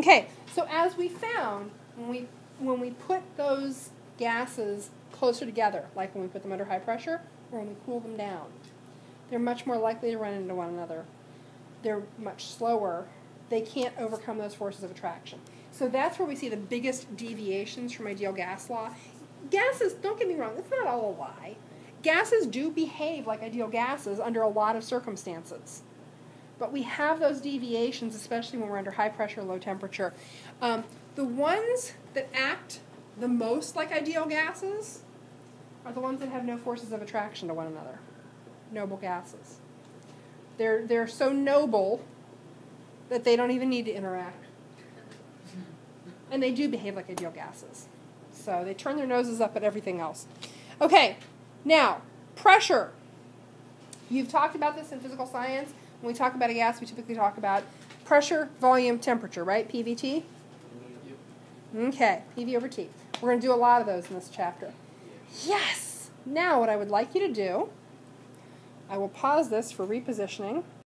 Okay, so as we found, when we, when we put those gases closer together, like when we put them under high pressure or when we cool them down, they're much more likely to run into one another. They're much slower. They can't overcome those forces of attraction. So that's where we see the biggest deviations from ideal gas law. Gases, don't get me wrong, it's not all a lie. Gases do behave like ideal gases under a lot of circumstances. But we have those deviations, especially when we're under high pressure, low temperature. Um, the ones that act the most like ideal gases are the ones that have no forces of attraction to one another. Noble gases. They're, they're so noble that they don't even need to interact. And they do behave like ideal gases. So they turn their noses up at everything else. Okay, now, pressure. You've talked about this in physical science. When we talk about a gas, we typically talk about pressure, volume, temperature, right? PVT? Okay, PV over T. We're going to do a lot of those in this chapter. Yes! Now, what I would like you to do, I will pause this for repositioning.